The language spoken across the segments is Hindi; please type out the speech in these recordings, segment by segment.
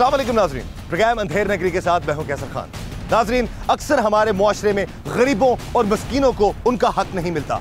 वालेकुम नाजरीन। प्रोग्राम अंधेर नगरी के साथ मैं हूँ कैसर खान। नाजरीन, अक्सर हमारे माशरे में गरीबों और मस्किनों को उनका हक नहीं मिलता।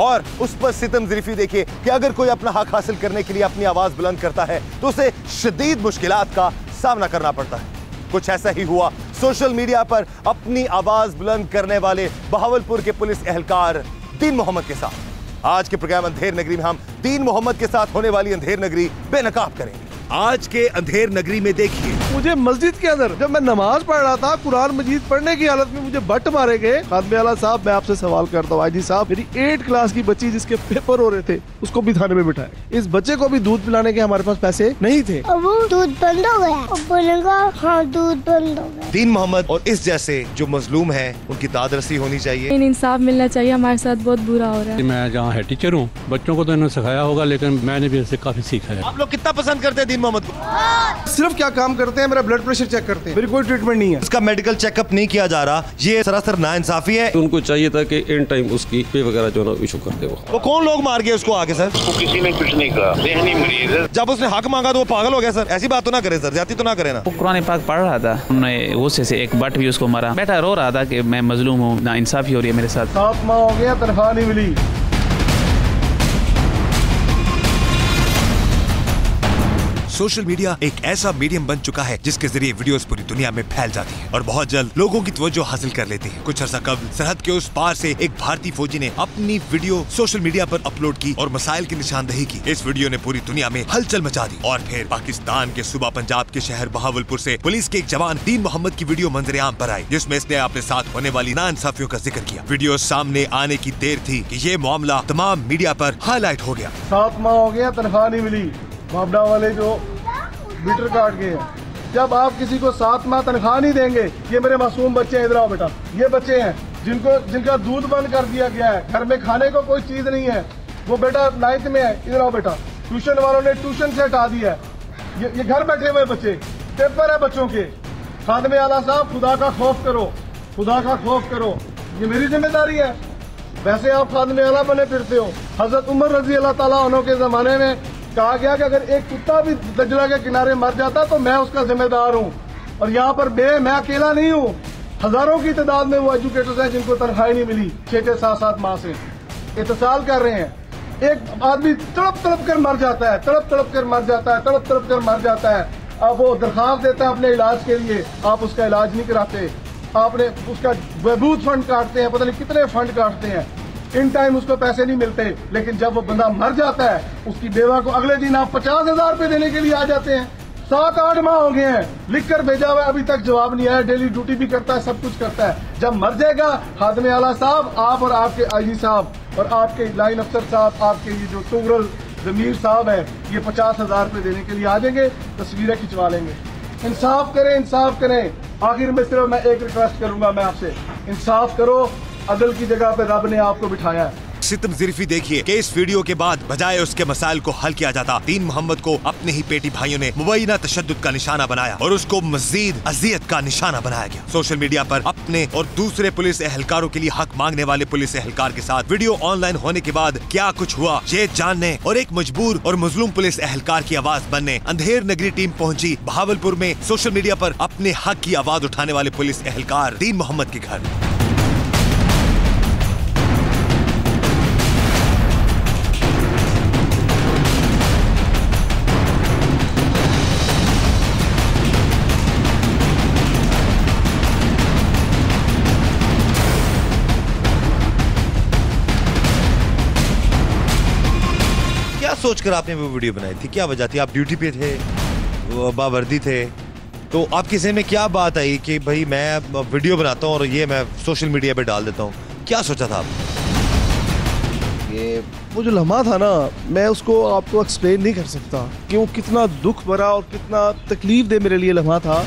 और उस पर सितम जरीफी देखिए कि अगर कोई अपना हक हासिल करने के लिए अपनी आवाज़ बुलंद करता है तो उसे शदीद मुश्किल का सामना करना पड़ता है। कुछ ऐसा ही हुआ। सोशल मीडिया पर अपनी आवाज़ बुलंद करने वाले बहावलपुर के पुलिस एहलकार दीन मोहम्मद के साथ। आज के प्रोग्राम अंधेर नगरी में हम दीन मोहम्मद के साथ होने वाली अंधेर नगरी बेनकाब करेंगे। आज के अंधेर नगरी में देखिए। मुझे मस्जिद के अंदर जब मैं नमाज़ पढ़ रहा था कुरान मजीद पढ़ने की हालत में मुझे बट मारे गए। खादमे आला साहब मैं आपसे सवाल करता हूँ। आजी साहब मेरी एट क्लास की बच्ची जिसके पेपर हो रहे थे उसको भी थाने में बिठाए। इस बच्चे को भी दूध पिलाने के हमारे पास पैसे नहीं थे। अबू दूध बंद हो गया। हाँ दूध बंद हो गया। दीन मोहम्मद और इस जैसे जो मजलूम है उनकी दादरसी होनी चाहिए। इन इंसाफ मिलना चाहिए हमारे साथ बहुत बुरा हो रहा है। मैं जहाँ है टीचर हूँ बच्चों को तो इन्होंने सिखाया होगा लेकिन मैंने भी इससे काफ़ी सीखा है। आप लोग कितना पसंद करते हैं दीन मोहम्मद सिर्फ़ क्या काम करते हैं? मेरा ब्लड प्रेशर चेक करते हैं। मेरी कोई ट्रीटमेंट नहीं है। उसका मेडिकल चेकअप नहीं किया जा रहा। ये सरासर नाइंसाफी है। तो उनको चाहिए था कि इन टाइम उसकी पे वगैरह जो है ना इशू कर दे वो। वो कौन लोग मार गए उसको आगे सर? को किसी ने कुछ नहीं कहा। जहनी मरीज़ है। जब उसने हक मांगा तो वो पागल हो गया सर। ऐसी बात तो ना करे सर। जाती तो ना करे ना। वो कुरान पाक पढ़ रहा था। हमने गुस्से से एक बट भी उसको मारा। बेटा रो रहा था कि मैं मजलूम हूँ ना इंसाफी हो रही है मेरे साथ। माह हो गया तनख्वाह नहीं मिली। सोशल मीडिया एक ऐसा मीडियम बन चुका है जिसके ज़रिए वीडियोस पूरी दुनिया में फैल जाती है और बहुत जल्द लोगों की तवज्जो हासिल कर लेती है। कुछ अर्सा कबल सरहद के उस पार से एक भारतीय फौजी ने अपनी वीडियो सोशल मीडिया पर अपलोड की और मसाइल की निशानदेही की। इस वीडियो ने पूरी दुनिया में हलचल मचा दी और फिर पाकिस्तान के सूबा पंजाब के शहर बहावलपुर ऐसी पुलिस के एक जवान दीन मोहम्मद की वीडियो मंजर आम पर आई जिसमें इसने अपने साथ होने वाली नाइंसाफियों का ज़िक्र किया। वीडियो सामने आने की देर थी कि ये मामला तमाम मीडिया आरोप हाईलाइट हो गया। सात माह हो गया तनख्वाह नहीं मिली। बाबडा वाले जो मीटर काट गए हैं। जब आप किसी को सात माह तनख्वाह नहीं देंगे ये मेरे मासूम बच्चे हैं इधर आओ बेटा। ये बच्चे हैं जिनको जिनका दूध बंद कर दिया गया है। घर में खाने को कोई चीज़ नहीं है। वो बेटा नाइन्थ में है इधर आओ बेटा। ट्यूशन वालों ने ट्यूशन से हटा दिया है। ये, ये घर बैठे हुए बच्चे। पेपर है बच्चों के। खादमे आला साहब खुदा का खौफ करो। खुदा का खौफ करो। ये मेरी ज़िम्मेदारी है। वैसे आप खादमे आला बने फिरते हो। हज़रत उमर रज़ी अल्लाह ताला के जमाने में कहा गया कि अगर एक कुत्ता भी दजला के किनारे मर जाता तो मैं उसका जिम्मेदार हूँ। और यहाँ पर बे, मैं अकेला नहीं हूँ। हज़ारों की तादाद में वो एजुकेटर्स हैं जिनको तनख्वाही नहीं मिली छह छह सात सात माह से। इतसाल कर रहे हैं। एक आदमी तड़प तड़प कर मर जाता है, तड़प तड़प कर मर जाता है, तड़प तड़प कर मर जाता है। अब वो दरखास्त देता है अपने इलाज के लिए। आप उसका इलाज नहीं कराते। आपने उसका बहबूद फंड काटते हैं, पता नहीं कितने फंड काटते हैं। इन टाइम उसको पैसे नहीं मिलते, लेकिन जब वो बंदा मर जाता है, उसकी बेवा को अगले दिन आप पचास हज़ार रूपए देने के लिए आ जाते हैं। सात आठ माह हो गए हैं लिख कर भेजा हुआ अभी तक जवाब नहीं आया डेली ड्यूटी भी करता है, सब कुछ करता है। जब मर जाएगा, खादमे आला साहब, आप और आपके आईजी साहब, और आपके लाइन अफसर साहब, आपके ये जो टूगरल जमीर साहब है, ये पचास हज़ार रूपए देने के लिए आ जाएँगे, तस्वीरें खिंचवा लेंगे। इंसाफ करें इंसाफ करें। आखिर में सिर्फ़ मैं एक रिक्वेस्ट करूँगा मैं आपसे। इंसाफ करो अदल की जगह पे रब ने आपको बिठाया है। सितम जिरफी देखिए कि इस वीडियो के बाद बजाय उसके मसाइल को हल किया जाता, दीन मोहम्मद को अपने ही पेटी भाइयों ने मुबैना तशद का निशाना बनाया और उसको मजीद अजियत का निशाना बनाया गया। सोशल मीडिया पर अपने और दूसरे पुलिस एहलकारों के लिए हक मांगने वाले पुलिस एहलकार के साथ वीडियो ऑनलाइन होने के बाद क्या कुछ हुआ, ये जानने और एक मजबूर और मजलूम पुलिस एहलकार की आवाज़ बनने अंधेर नगरी टीम पहुँची भावलपुर में। सोशल मीडिया आरोप अपने हक की आवाज़ उठाने वाले पुलिस एहलकार दीन मोहम्मद के घर। सोचकर आपने वो वीडियो बनाई थी? क्या वजह थी? आप ड्यूटी पे थे बावर्दी थे। तो आपके जहन में क्या बात आई कि भाई मैं वीडियो बनाता हूँ और ये मैं सोशल मीडिया पे डाल देता हूँ? क्या सोचा था आप ये वो जो लम्हा था ना, मैं उसको आपको एक्सप्लेन नहीं कर सकता कि वो कितना दुख भरा और कितना तकलीफ़ दे मेरे लिए लम्हा था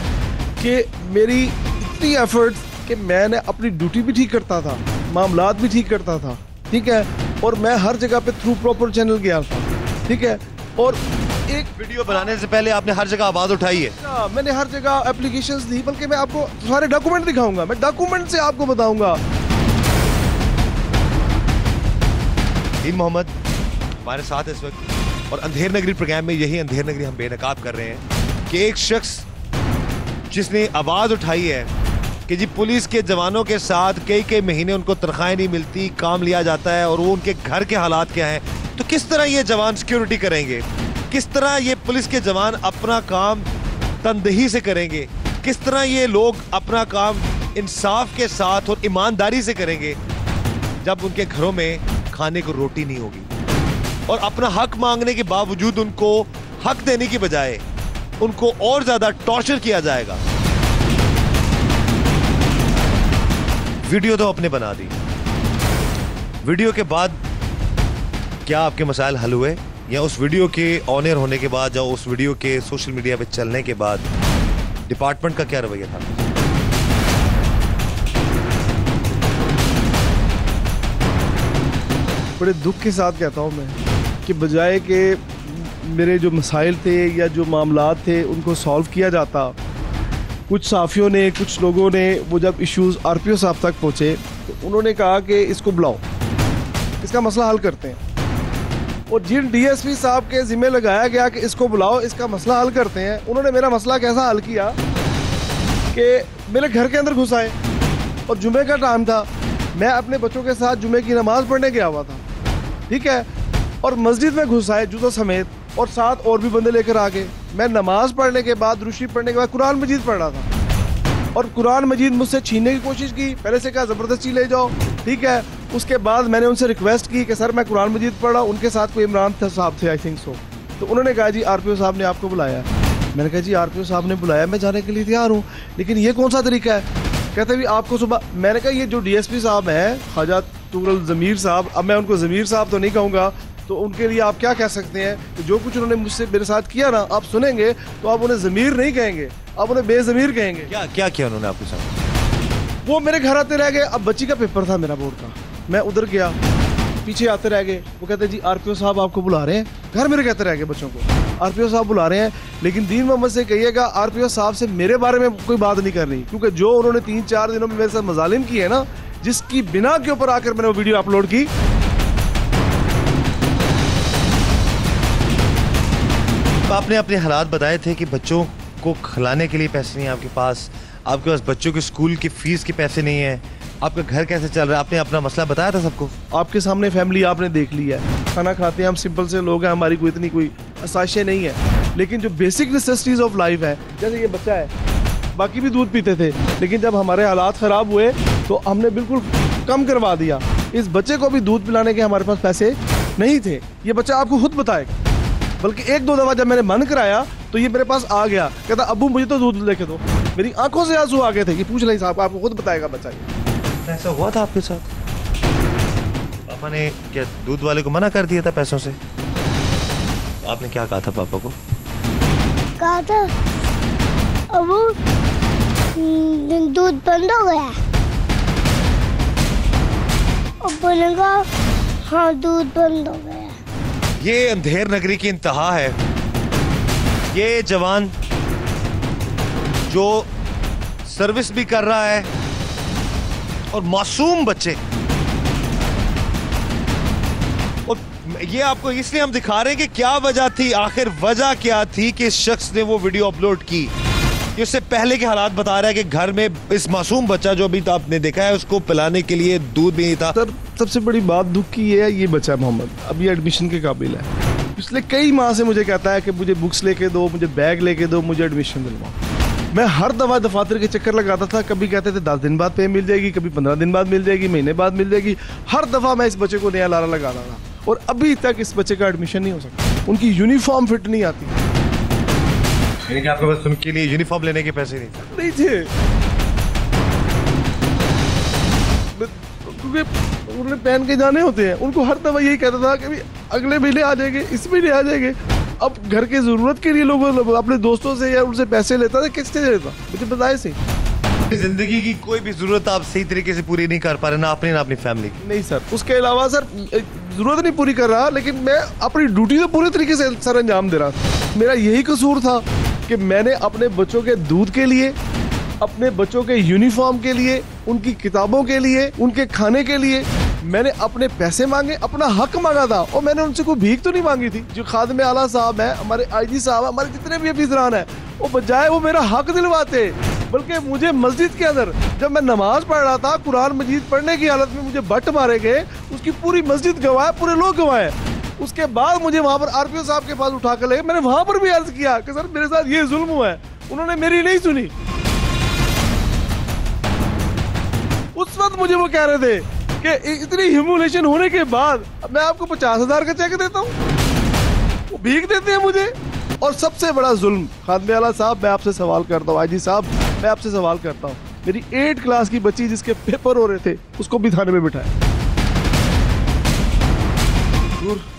कि मेरी इतनी एफर्ट कि मैंने अपनी ड्यूटी भी ठीक करता था मामला भी ठीक करता था, ठीक है? और मैं हर जगह पे थ्रू प्रॉपर चैनल गया था। ठीक है? और एक वीडियो बनाने से पहले आपने हर जगह आवाज़ उठाई है। हाँ, मैंने हर जगह एप्लीकेशंस दी बल्कि मैं आपको सारे डॉक्यूमेंट दिखाऊँगा। मैं डॉक्यूमेंट से आपको बताऊँगा। दीन मोहम्मद हमारे साथ इस वक्त और अंधेर नगरी प्रोग्राम में यही अंधेर नगरी हम बेनकाब कर रहे हैं कि एक शख्स जिसने आवाज़ उठाई है कि जी पुलिस के जवानों के साथ कई कई महीने उनको तनख्वाहें नहीं मिलती काम लिया जाता है और वो उनके घर के हालात क्या हैं तो किस तरह ये जवान सिक्योरिटी करेंगे? किस तरह ये पुलिस के जवान अपना काम तनदही से करेंगे? किस तरह ये लोग अपना काम इंसाफ के साथ और ईमानदारी से करेंगे? जब उनके घरों में खाने को रोटी नहीं होगी। और अपना हक मांगने के बावजूद उनको हक देने की बजाय उनको और ज़्यादा टॉर्चर किया जाएगा। वीडियो तो अपने बना दी। वीडियो के बाद क्या आपके मसाइल हल हुए? या उस वीडियो के ऑन एयर होने के बाद, या उस वीडियो के सोशल मीडिया पे चलने के बाद डिपार्टमेंट का क्या रवैया था? बड़े दुख के साथ कहता हूँ मैं कि बजाय के मेरे जो मसाइल थे या जो मामला थे, उनको सॉल्व किया जाता, कुछ साफियों ने, कुछ लोगों ने वो जब इश्यूज़ आरपीओ साहब तक पहुँचे तो उन्होंने कहा कि इसको बुलाओ, इसका मसला हल करते हैं। और जिन डीएसपी साहब के जिम्मे लगाया गया कि इसको बुलाओ, इसका मसला हल करते हैं। उन्होंने मेरा मसला कैसा हल किया कि मेरे घर के अंदर घुस आए और जुमे का टाइम था। मैं अपने बच्चों के साथ जुमे की नमाज़ पढ़ने गया हुआ था। ठीक है? और मस्जिद में घुस आए जूतों समेत और साथ और भी बंदे लेकर आ गए। मैं नमाज़ पढ़ने के बाद रुशी पढ़ने के बाद कुरान मजीद पढ़ रहा था। और कुरान मजीद मुझसे छीनने की कोशिश की। पहले से कहा, ज़बरदस्ती ले जाओ। ठीक है? उसके बाद मैंने उनसे रिक्वेस्ट की कि सर मैं कुरान मजीद पढ़ रहा उनके साथ कोई इमरान था साहब थे आई थिंक सो तो उन्होंने कहा जी आर साहब ने आपको बुलाया मैंने कहा जी आर साहब ने बुलाया मैं जाने के लिए तैयार हूँ लेकिन ये कौन सा तरीका है? कहते भी आपको सुबह मैंने कहा ये जो डीएसपी साहब हैं ख्वाजा तुगरल ज़मीर साहब अब मैं उनको ज़मीर साहब तो नहीं कहूँगा तो उनके लिए आप क्या कह सकते हैं कि जो कुछ उन्होंने मुझसे मेरे साथ किया ना आप सुनेंगे तो आप उन्हें ज़मीर नहीं कहेंगे आप उन्हें बेज़मीर कहेंगे। क्या क्या किया उन्होंने आपके साथ? वो मेरे घर आते रह गए अब बच्ची का पेपर था मेरा बोर्ड का। मैं उधर गया। पीछे आते रह गए। वो कहते, जी, आरपीओ साहब आपको बुला रहे हैं। घर मेरे कहते रह गए बच्चों को। आरपीओ साहब बुला रहे हैं, लेकिन दीन मोहम्मद से कहिएगा, आरपीओ साहब से मेरे बारे में कोई बात नहीं करनी। क्योंकि जो उन्होंने तीन चार दिनों में मेरे साथ मजालिम की है ना, जिसकी बिना के ऊपर आकर मैंने वो वीडियो अपलोड की। तो आपने अपने हालात बताए थे कि बच्चों को खिलाने के लिए पैसे नहीं है आपके पास। आपके पास बच्चों के स्कूल की फ़ीस के पैसे नहीं है। आपका घर कैसे चल रहा है? आपने अपना मसला बताया था सबको? आपके सामने फैमिली आपने देख ली है। खाना खाते हैं, हम सिंपल से लोग हैं, हमारी कोई इतनी कोई आसाइशें नहीं है। लेकिन जो बेसिक नेसेसिटीज ऑफ़ लाइफ है, जैसे ये बच्चा है, बाकी भी दूध पीते थे, लेकिन जब हमारे हालात ख़राब हुए तो हमने बिल्कुल कम करवा दिया। इस बच्चे को भी दूध पिलाने के हमारे पास पैसे नहीं थे। ये बच्चा आपको खुद बताएगा। बल्कि एक दो दफ़ा जब मैंने मन कराया तो ये मेरे पास आ गया। कहता, अबू, मुझे तो दूध लेके दो। मेरी आँखों से आँसू आ गए थे कि, पूछ रही साहब, आपको खुद बताएगा बच्चा ये। ऐसा हुआ था आपके साथ? पापा ने क्या दूध वाले को मना कर दिया था पैसों से? आपने क्या कहा था पापा को? कहा था अब दूध बंद हो गया। और बोलेगा हाँ दूध बंद हो गया। ये अंधेर नगरी की इंतहा है। ये जवान जो सर्विस भी कर रहा है और मासूम बच्चे। और ये आपको इसलिए हम दिखा रहे हैं कि क्या वजह थी, आखिर वजह क्या थी कि इस शख्स ने वो वीडियो अपलोड की। उससे पहले के हालात बता रहा है कि घर में इस मासूम बच्चा जो अभी तो आपने देखा है, उसको पिलाने के लिए दूध भी नहीं था। सर, सबसे बड़ी बात दुख की ये है, ये बच्चा मोहम्मद। ये एडमिशन के काबिल है। पिछले कई माह से मुझे कहता है कि मुझे बुक्स लेके दो, मुझे बैग लेके दो, मुझे एडमिशन दिलवाओ। मैं हर दफ़ा दफातर के चक्कर लगाता था। कभी कहते थे दस दिन बाद पे मिल जाएगी कभी पंद्रह दिन बाद मिल जाएगी महीने बाद मिल जाएगी। हर दफ़ा मैं इस बच्चे को नया लारा लगा रहा था और अभी तक इस बच्चे का एडमिशन नहीं हो सकता। उनकी यूनिफॉर्म फिट नहीं आती। यानी कि आपके पास उनके लिए यूनिफॉर्म लेने के पैसे नहीं थे। नहीं थे। क्योंकि उन्होंने पहन के जाने होते हैं। उनको हर दफ़ा यही कहता था कि अगले महीने आ जाएँगे इस महीने आ जाएँगे। अब घर के ज़रूरत के लिए लोग अपने दोस्तों से या उनसे पैसे लेता था किससे लेता? मुझे बताए से ज़िंदगी की कोई भी ज़रूरत आप सही तरीके से पूरी नहीं कर पा रहे ना अपनी ना अपनी फैमिली की। नहीं सर उसके अलावा सर ज़रूरत नहीं पूरी कर रहा लेकिन मैं अपनी ड्यूटी तो पूरे तरीके से सर अंजाम दे रहा था। मेरा यही कसूर था कि मैंने अपने बच्चों के दूध के लिए अपने बच्चों के यूनिफॉर्म के लिए उनकी किताबों के लिए उनके खाने के लिए मैंने अपने पैसे मांगे, अपना हक मांगा था, और मैंने उनसे कोई भीख तो नहीं मांगी थी। जो खादम आला साहब है, हमारे आई जी साहब, हमारे जितने भी अफीसरान हैं, वो बजाय वो मेरा हक दिलवाते, बल्कि मुझे मस्जिद के अंदर जब मैं नमाज़ पढ़ रहा था, कुरान मजीद पढ़ने की हालत में मुझे बट मारे गए, उसकी पूरी मस्जिद गवाए पूरे लोग गवाए उसके बाद मुझे वहाँ पर आरपीओ साहब के पास उठा कर ले मैंने वहाँ पर भी अर्ज़ किया कि, सर, मेरे साथ ये जुल्म हुआ है, उन्होंने मेरी नहीं सुनी। उस वक्त मुझे वो कह रहे थे कि इतनी ह्यूमुलेशन होने के बाद मैं आपको पचास हज़ार का चेक देता हूँ। वो भीख देते हैं मुझे। और सबसे बड़ा जुल्म, खादमे आला साहब, मैं आपसे सवाल करता हूँ। आई जी साहब, मैं आपसे सवाल करता हूँ। मेरी एट क्लास की बच्ची जिसके पेपर हो रहे थे, उसको भी थाने में बिठाया।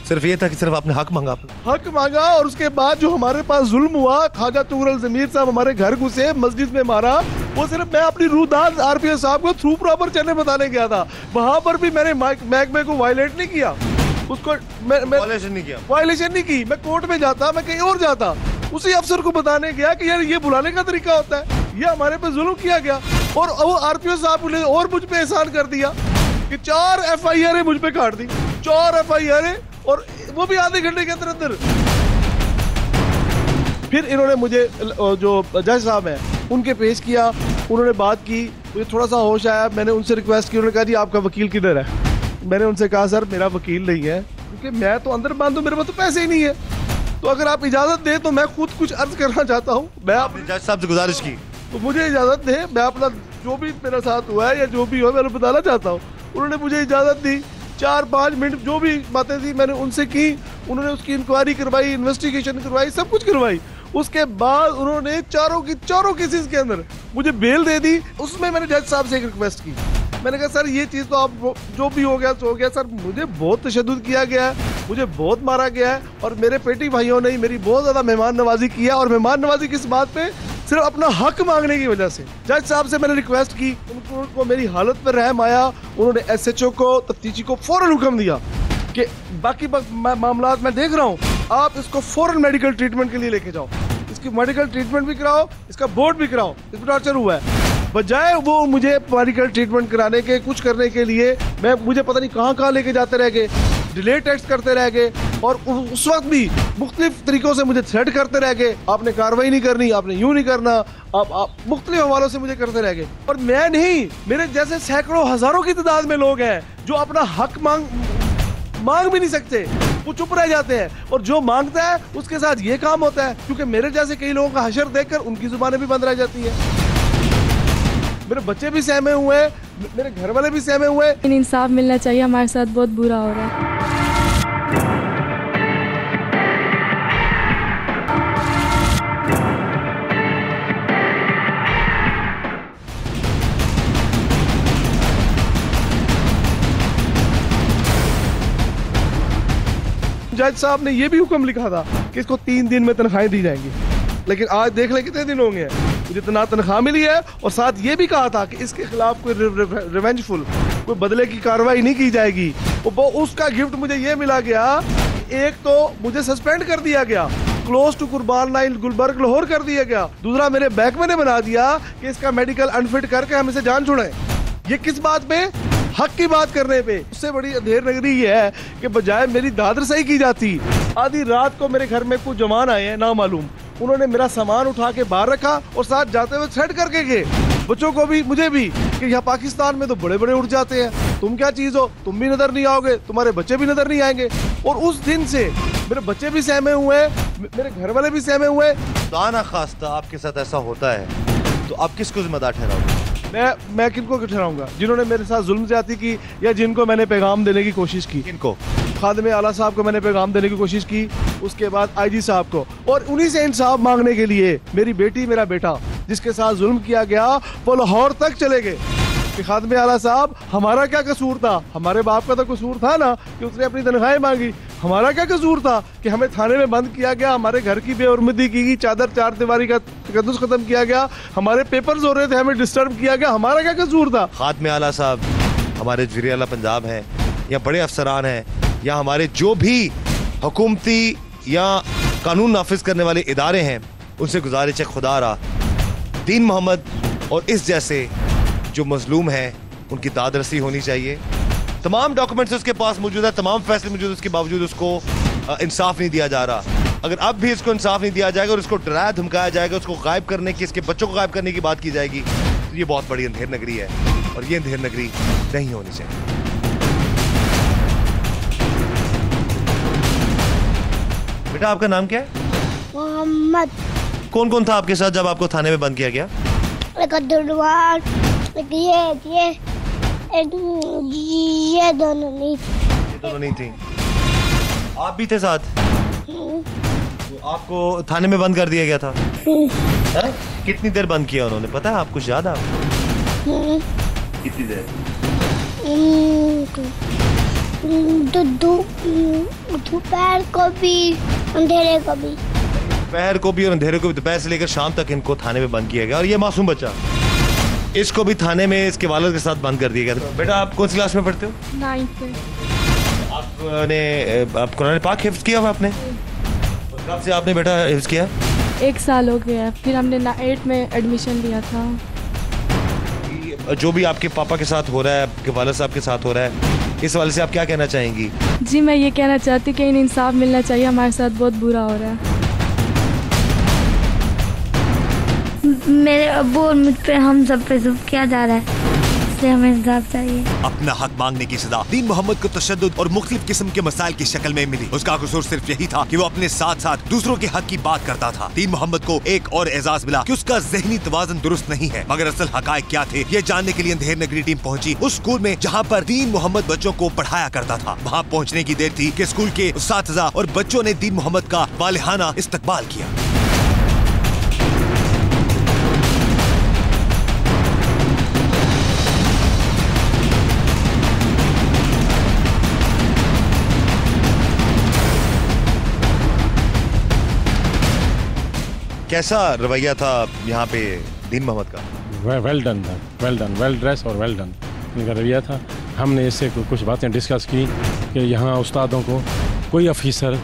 सिर्फ़ ये था कि सिर्फ़ आपने हक मांगा। हक मांगा और उसके बाद जो हमारे पास जुल्म हुआ खाजा तुगरल जमीर साहब हमारे घर घुसे मस्जिद में मारा वो सिर्फ़ मैं अपनी रूदार आरपीएस साहब को थ्रू प्रॉपर चलने बताने गया था। वहाँ पर भी मैंने महकमे को वायलेट नहीं किया। उसको मैं, मैं Violation नहीं किया। वायलेशन नहीं की। मैं कोर्ट में जाता मैं कहीं और जाता। उसी अफसर को बताने गया कि यार ये बुलाने का तरीका होता है। ये हमारे पे जुल्म किया गया। और वो आरपीओ साहब ने और मुझ पे एहसान कर दिया कि चार एफ़ आई आर मुझ पे काट दी। चार एफ़ आई आर और वो भी आधे घंटे के अंदर अंदर। फिर इन्होंने मुझे जो जज साहब हैं उनके पेश किया उन्होंने बात की मुझे थोड़ा सा होश आया मैंने उनसे रिक्वेस्ट की उन्होंने कहा जी आपका वकील किधर है? मैंने उनसे कहा सर मेरा वकील नहीं है क्योंकि मैं तो अंदर बाँध दूँ मेरे पास तो पैसे ही नहीं है। तो अगर आप इजाज़त दें तो मैं खुद कुछ अर्ज़ करना चाहता हूँ मैं आप जज साहब से गुजारिश की। तो मुझे इजाज़त दें मैं अपना जो भी मेरे साथ हुआ है या जो भी हो मैं बताना चाहता हूँ। उन्होंने मुझे इजाज़त दी चार, पाँच मिनट जो भी बातें थी मैंने उनसे की, उन्होंने उसकी इंक्वायरी करवाई इन्वेस्टिगेशन करवाई, सब कुछ करवाई। उसके बाद उन्होंने चारों की चारों केसेस के अंदर मुझे बेल दे दी। उसमें मैंने जज साहब से एक रिक्वेस्ट की। मैंने कहा सर ये चीज़ तो आप जो भी हो गया सो हो गया। सर मुझे बहुत तशद किया गया है मुझे बहुत मारा गया है और मेरे पेटी भाइयों ने मेरी बहुत ज़्यादा मेहमान नवाजी किया और मेहमान नवाजी किस बात पे? सिर्फ़ अपना हक मांगने की वजह से। जज साहब से मैंने रिक्वेस्ट की। उनको, मेरी हालत पर रहम आया। उन्होंने एसएचओ को तफ्तीशी को फ़ौरन हुक्म दिया। कि बाकी मामला मैं देख रहा हूँ। आप इसको फ़ौरन मेडिकल ट्रीटमेंट के लिए लेके जाओ। इसकी मेडिकल ट्रीटमेंट भी कराओ, इसका बोर्ड भी कराओ। इसमें टॉर्चर हुआ है। बजाय वो मुझे मेडिकल ट्रीटमेंट कराने के, कुछ करने के लिए, मैं मुझे पता नहीं कहाँ कहाँ लेके जाते रह गए। डिले टेस्ट करते रह गए और उस वक्त भी मुख्तलिफ़ तरीकों से मुझे थ्रेट करते रह गए। आपने कार्रवाई नहीं करनी, आपने यूँ नहीं करना, आप आप मुख्तलिफ़ हवालों से मुझे करते रह गए। और मैं नहीं, मेरे जैसे सैकड़ों, हज़ारों की तादाद में लोग हैं जो अपना हक मांग मांग भी नहीं सकते। वो चुप रह जाते हैं। और जो माँगता है, उसके साथ ये काम होता है, क्योंकि मेरे जैसे कई लोगों का हशर देखकर उनकी जुबानें भी बंद रह जाती है। मेरे बच्चे भी सहमे हुए हैं, मेरे घर वाले भी सहमे हुए हैं। इंसाफ मिलना चाहिए, हमारे साथ बहुत बुरा हो रहा है। जज साहब ने ये भी हुक्म लिखा था कि इसको तीन दिन में तनख्वाहें दी जाएँगी। लेकिन आज देख ले कितने दिन होंगे इतना तनख्वाह मिली है और साथ ये भी कहा था कि इसके खिलाफ कोई रिवेंजफुल कोई बदले की कार्रवाई नहीं की जाएगी। वो- उसका गिफ्ट मुझे ये मिला गया एक तो मुझे सस्पेंड कर दिया गया। Close to Qurban line Gulberg Lahore कर दिया गया। दूसरा, मेरे बैकमे ने बना दिया कि इसका मेडिकल अनफिट करके हम इसे जान छुड़ाएँ ये किस बात पे? हक की बात करने पे उससे बड़ी अंधेर नगरी ये है कि बजाय मेरी दादर सही की जाती। आधी रात को मेरे घर में कुछ जवान आए हैं ना मालूम उन्होंने मेरा सामान उठा के बाहर रखा और साथ जाते हुए थ्रेड करके गए। बच्चों को भी, मुझे भी, कि यहाँ पाकिस्तान में तो बड़े बड़े उठ जाते हैं। तुम क्या चीज़ हो? तुम भी नज़र नहीं आओगे, तुम्हारे बच्चे भी नज़र नहीं आएँगे। और उस दिन से मेरे बच्चे भी सहमे हुए हैं मेरे घर वाले भी सहमे हुए हैं। ना खास्ता, आपके साथ ऐसा होता है तो आप किसको जिम्मेदार ठहराओगे मैं मैं किनको ठहराऊँगा? जिन्होंने मेरे साथ जुल्म ज़्यादा की या जिनको मैंने पैगाम देने की कोशिश की? किनको? खादम आला साहब को मैंने पैगाम देने की कोशिश की उसके बाद आईजी साहब को। और उन्हीं से इंसाफ मांगने के लिए मेरी बेटी मेरा बेटा जिसके साथ जुल्म किया गया वो लाहौर तक चले गए। कि खादम आला साहब, हमारा क्या कसूर था? हमारे बाप का तो कसूर था ना कि उसने अपनी तनख्वाहें मांगी। हमारा क्या कसूर था कि हमें थाने में बंद किया गया, हमारे घर की बेउरमदी की गई, चादर चार दीवारी का तकदस खत्म किया गया, हमारे पेपर्स हो रहे थे, हमें डिस्टर्ब किया गया, हमारा क्या कसूर था? खाद में आला साहब, हमारे अला पंजाब हैं, या बड़े अफसरान हैं, या हमारे जो भी हुकूमती या कानून नाफिज करने वाले इदारे हैं, उनसे गुजारिश है, खुदा रहा दीन मोहम्मद और इस जैसे जो मजलूम हैं उनकी दादरसी होनी चाहिए। तमाम डॉक्यूमेंट्स उसके पास मौजूद है तमाम फैसले मौजूद है, उसके बावजूद उसको इंसाफ नहीं दिया जा रहा। अगर अब भी इसको इंसाफ नहीं दिया जाएगा और इसको डराया धमकाया जाएगा उसको गायब करने की इसके बच्चों को गायब करने की बात की जाएगी तो ये बहुत बड़ी अंधेर नगरी है और ये अंधेर नगरी नहीं होनी चाहिए। बेटा आपका नाम क्या है? मोहम्मद। कौन कौन था आपके साथ जब आपको थाने में बंद किया गया? ये ये ये दोनों नहीं ये दोनों नहीं थी। आप भी थे साथ? तो आपको थाने में बंद कर दिया गया था? हैं? कितनी देर बंद किया उन्होंने? पता है आपको याद है आपको? कितनी देर? तो दोपहर को भी अंधेरे को भी। दोपहर को भी और अंधेरे को भी दोपहर से लेकर शाम तक इनको थाने में बंद किया गया और ये मासूम बच्चा। इसको भी थाने में इसके वालद के साथ बंद कर दिया गया था। बेटा आप कौन सी क्लास में पढ़ते हो? नाइन्थ आपने आप कुरान पाक हिफ्ज किया हुआ आपने? कब से आपने बेटा हिफ्ज किया? एक साल हो गया फिर हमने ना एट में एडमिशन लिया था। जो भी आपके पापा के साथ हो रहा है आपके वालद साहब के साथ हो रहा है इस वाले से आप क्या कहना चाहेंगी? जी मैं ये कहना चाहती हूँ कि इन इंसाफ मिलना चाहिए। हमारे साथ बहुत बुरा हो रहा है। मेरे अबू और मुझ पे हम सब पे जुल्म किया जा रहा है हमें चाहिए। अपना हक मांगने की सजा, दीन मोहम्मद को तशद और मुख्तलिफ़ किस्म के मसाइल की शक्ल में मिली। उसका कसूर सिर्फ़ यही था कि वो अपने साथ साथ दूसरों के हक की बात करता था। दीन मोहम्मद को एक और एजाज मिला कि उसका जहनी तवाजन दुरुस्त नहीं है। मगर असल हकायक क्या थे, ये जानने के लिए अंधेर नगरी टीम पहुँची उस स्कूल में, जहाँ पर दीन मोहम्मद बच्चों को पढ़ाया करता था। वहाँ पहुँचने की देर थी कि स्कूल के साथ और बच्चों ने दीन मोहम्मद का वालहाना इस्तकबाल किया। कैसा रवैया था यहाँ पे दीन मोहम्मद का? वेल डन था वेल डन वेल ड्रेस और वेल डन इनका रवैया था। हमने इससे कुछ बातें डिस्कस की कि यहाँ उस्तादों को कोई ऑफिसर